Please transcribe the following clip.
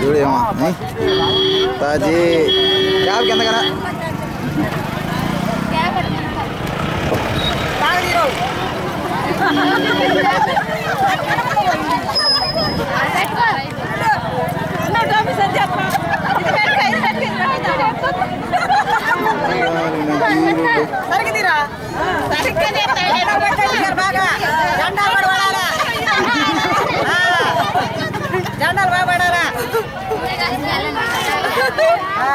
जुड़े वहाँ नहीं ताजी क्या क्या करा क्या करना జెండాలు బాగా పడాలా ఆ.